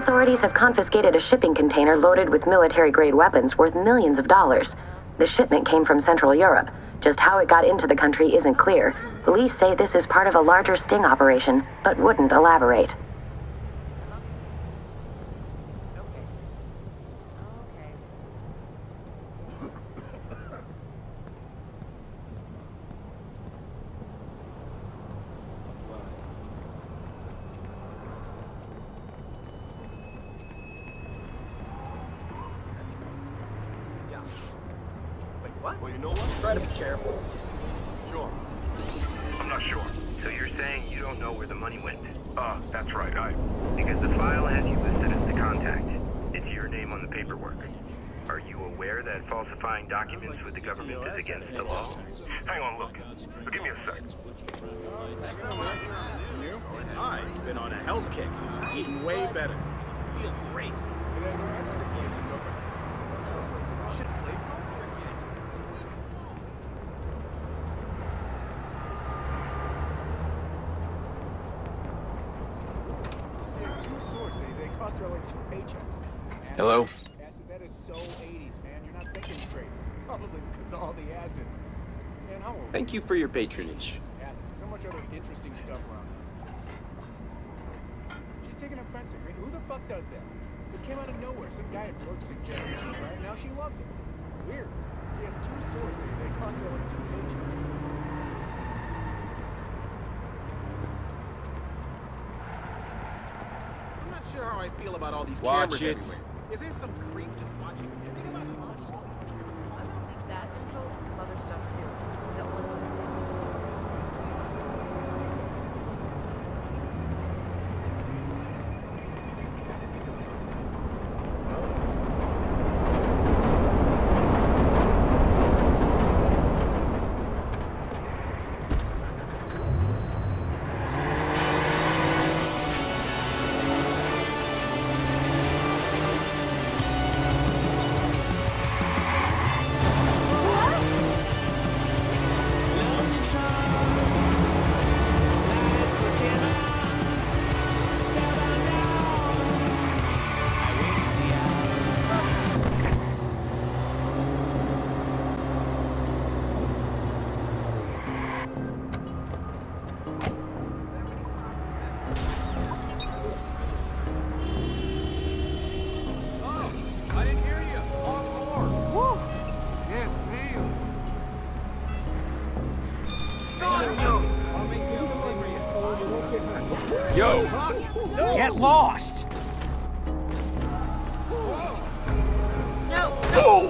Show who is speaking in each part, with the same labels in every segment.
Speaker 1: authorities have confiscated a shipping container loaded with military grade weapons worth millions of dollars. The shipment came from Central Europe. Just how it got into the country isn't clear. Police say this is part of a larger sting operation, but wouldn't elaborate.
Speaker 2: What? Well, you know what? Try to be careful. Sure.
Speaker 3: I'm not sure. So you're saying you don't know where the money went?
Speaker 2: Uh, that's right. I...
Speaker 3: Because the file has you listed as the contact. It's your name on the paperwork. Are you aware that falsifying documents with the government is against the law?
Speaker 2: Hang on, look. Give me a sec.
Speaker 4: I've been on a health kick. Eating way better. Feel great.
Speaker 5: They, they cost her like two paychecks.
Speaker 6: Hello?
Speaker 5: Acid, that is so 80s, man. You're not thinking straight. Probably because all the acid. Man, how old?
Speaker 6: Thank you for your patronage.
Speaker 5: Acid. So much other interesting stuff around. She's taking offense. I mean, who the fuck does that? It came out of nowhere. Some guy at work suggested she it. Now she loves it. Weird. She has two swords. They, they cost her like two paychecks.
Speaker 4: I'm not sure how I feel about all these
Speaker 6: Watch
Speaker 4: cameras
Speaker 6: it.
Speaker 4: everywhere. Is there some creep just watching? Think about how much all these cameras
Speaker 7: I don't think that info and some other stuff too.
Speaker 6: Yo! Get lost!
Speaker 7: No!
Speaker 2: What
Speaker 4: oh.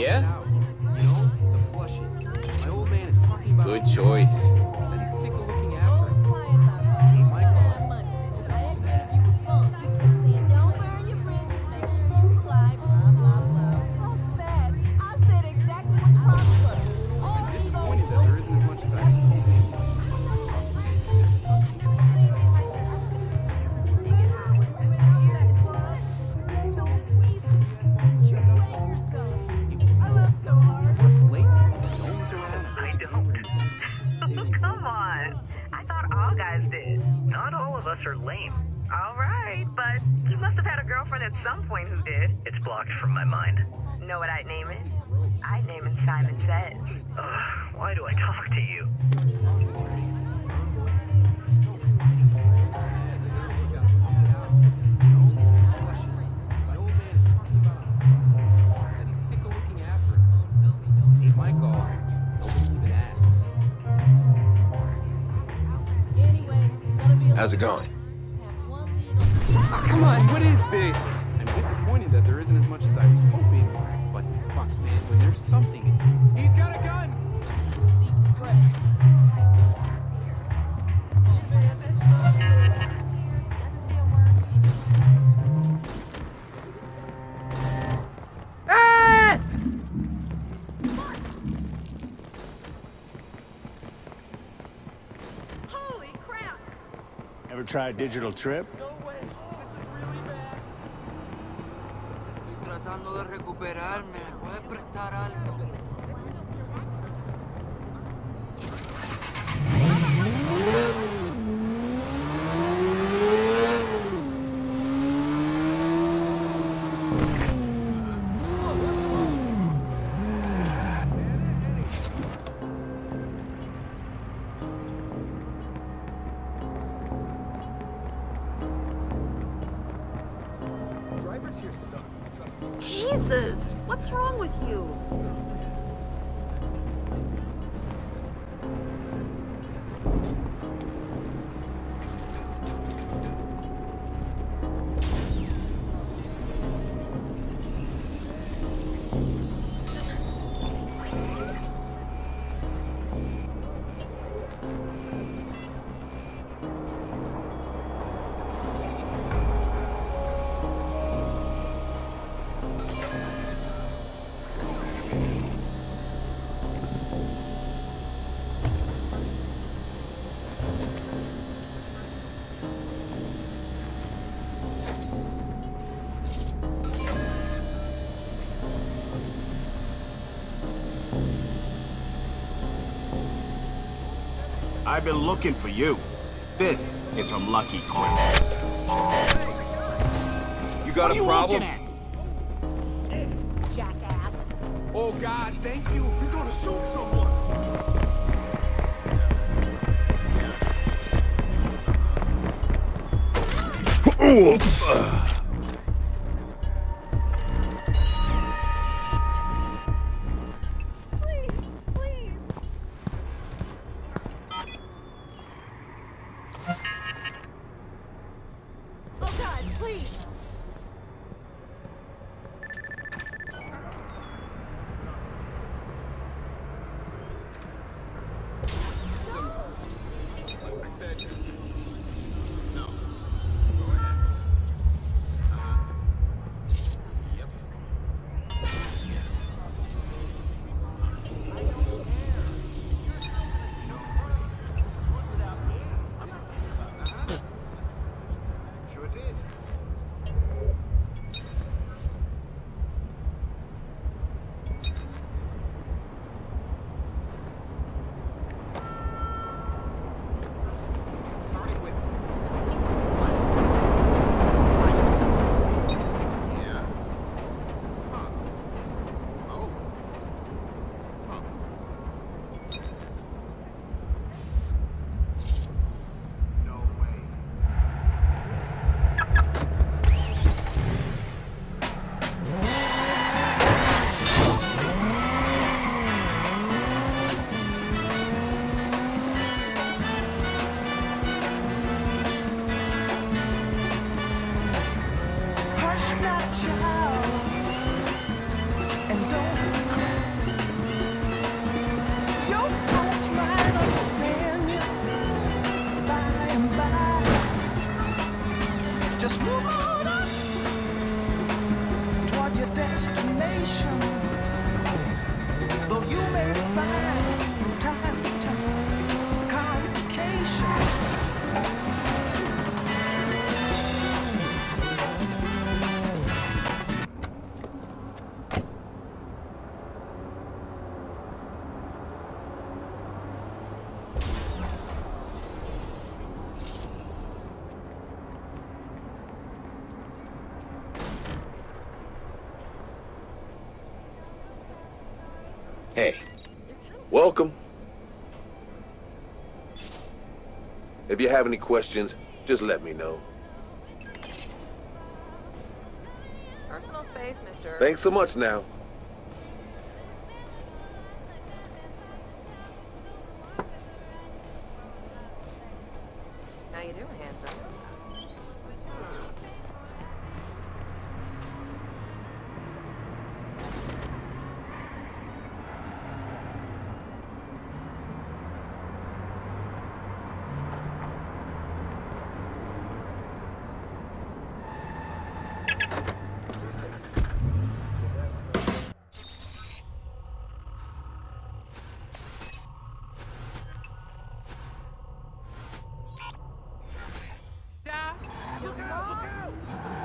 Speaker 6: Yeah?
Speaker 3: Why do I talk to you?
Speaker 8: Hey, Michael. Nobody even asks.
Speaker 9: How's it going?
Speaker 8: Ah, come on, what is this? I'm disappointed that there isn't as much as I was hoping, but fuck, man, when there's something, it's.
Speaker 6: Try a digital trip?
Speaker 7: Jesus! What's wrong with you?
Speaker 10: I've been looking for you. This is from Lucky Coin.
Speaker 9: You got a problem?
Speaker 7: Jackass.
Speaker 8: Oh, God, thank you. He's gonna shoot someone.
Speaker 7: Please, 家
Speaker 10: Hey.
Speaker 11: Welcome. If you have any questions, just let me know.
Speaker 7: Personal space, mister.
Speaker 11: Thanks so much now.
Speaker 7: How you doing, handsome?
Speaker 12: I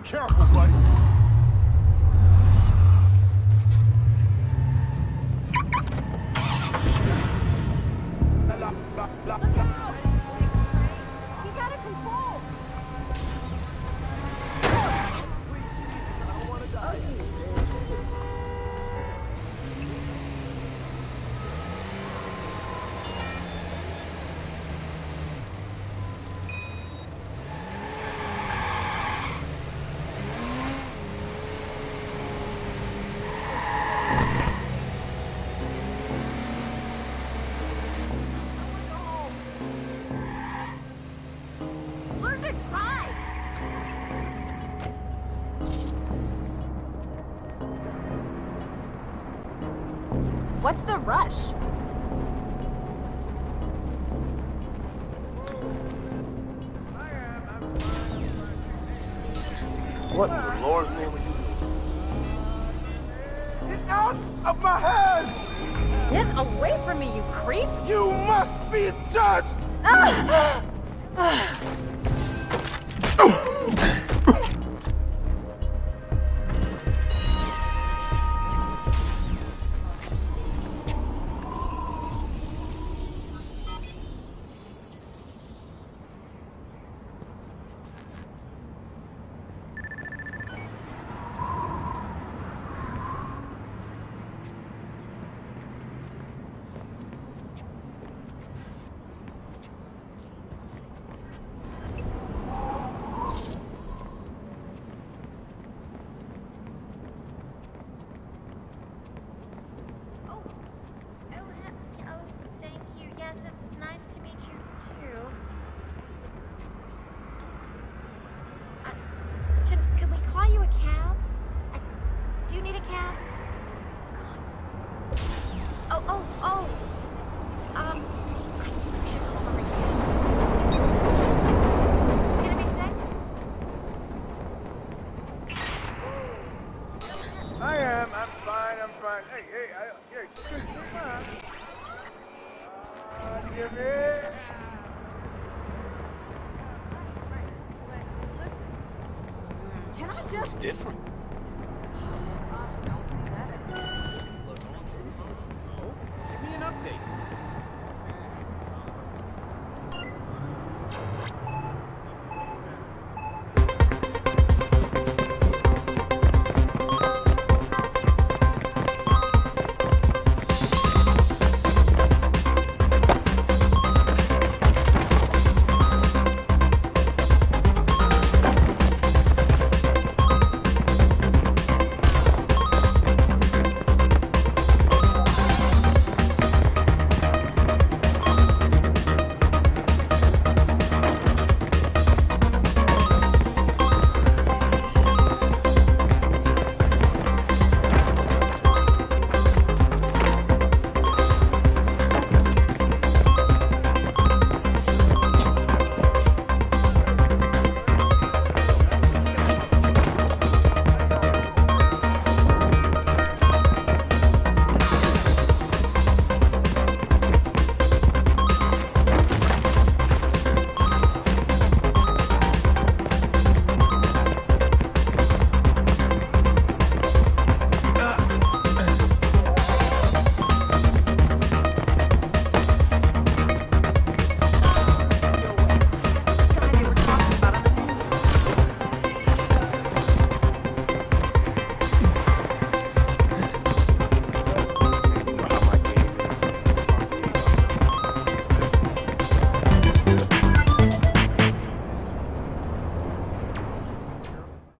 Speaker 9: be careful, buddy.
Speaker 7: What's the rush?
Speaker 9: What in the Lord's name are you doing?
Speaker 2: Get out of my hand!
Speaker 7: Get away from me, you creep!
Speaker 2: You must be judged!